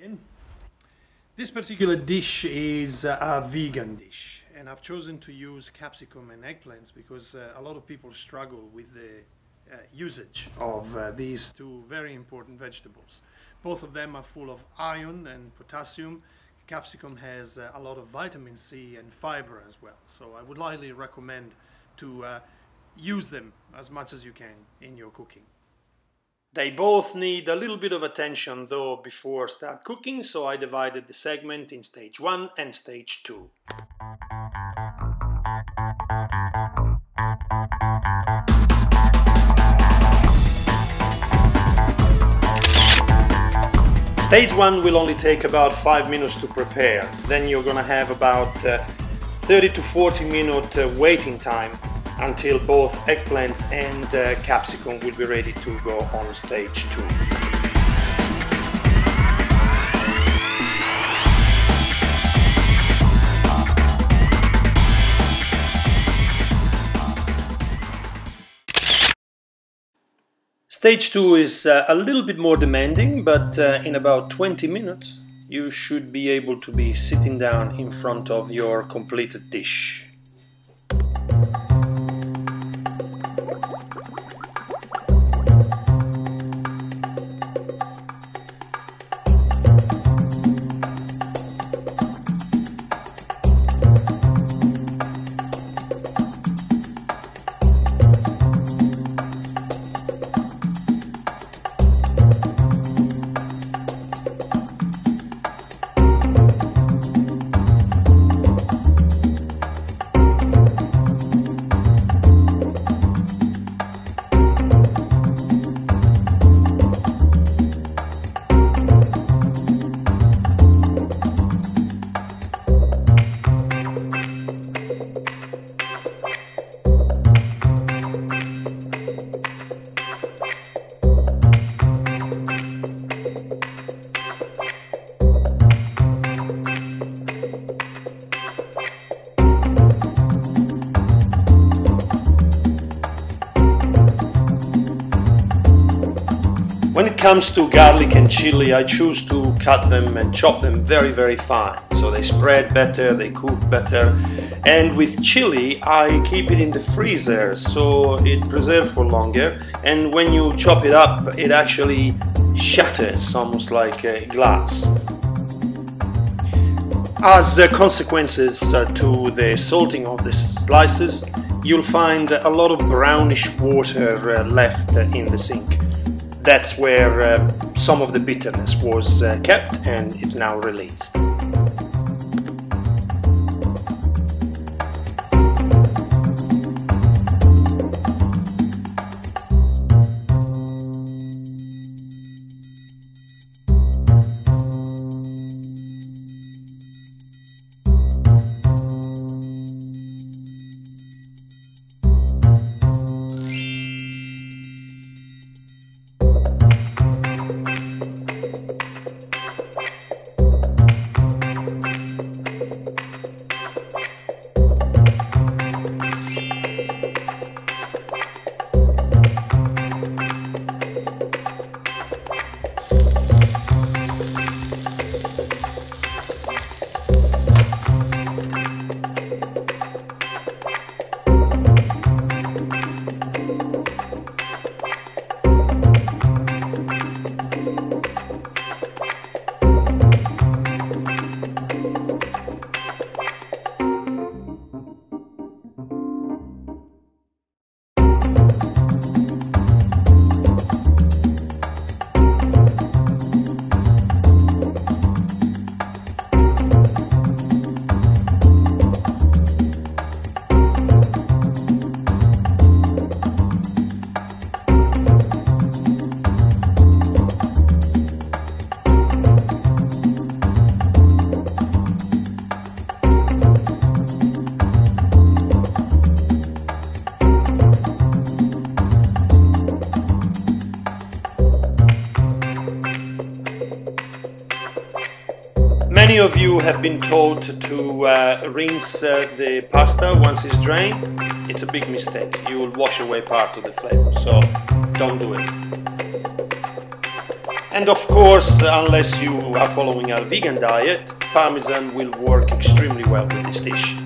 Again. This particular dish is a vegan dish and I've chosen to use capsicum and eggplants because uh, a lot of people struggle with the uh, usage of uh, these two very important vegetables. Both of them are full of iron and potassium. Capsicum has uh, a lot of vitamin C and fiber as well. So I would highly recommend to uh, use them as much as you can in your cooking. They both need a little bit of attention though before start cooking, so I divided the segment in stage 1 and stage 2. Stage 1 will only take about 5 minutes to prepare, then you're gonna have about uh, 30 to 40 minute uh, waiting time until both eggplants and uh, capsicum will be ready to go on stage 2. Stage 2 is uh, a little bit more demanding, but uh, in about 20 minutes you should be able to be sitting down in front of your completed dish. When it comes to garlic and chili, I choose to cut them and chop them very, very fine. So they spread better, they cook better. And with chili, I keep it in the freezer so it preserves for longer. And when you chop it up, it actually shatters almost like uh, glass. As uh, consequences uh, to the salting of the slices, you'll find a lot of brownish water uh, left uh, in the sink that's where uh, some of the bitterness was uh, kept and it's now released. Many of you have been told to uh, rinse uh, the pasta once it's drained. It's a big mistake. You will wash away part of the flavor, so don't do it. And of course, unless you are following a vegan diet, parmesan will work extremely well with this dish.